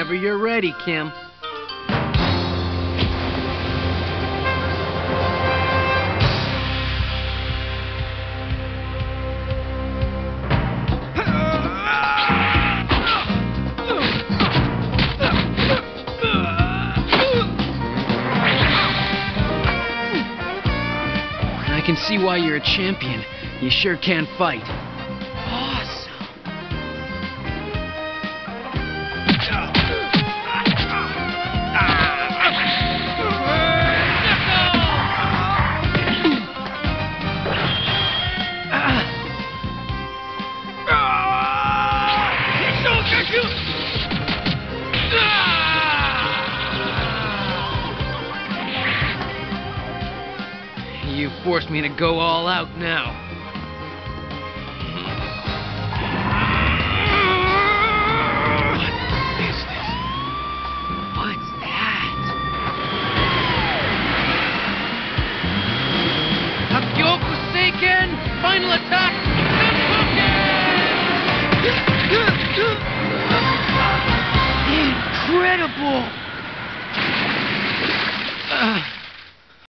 Whenever you're ready, Kim. I can see why you're a champion. You sure can fight. You forced me to go all out now.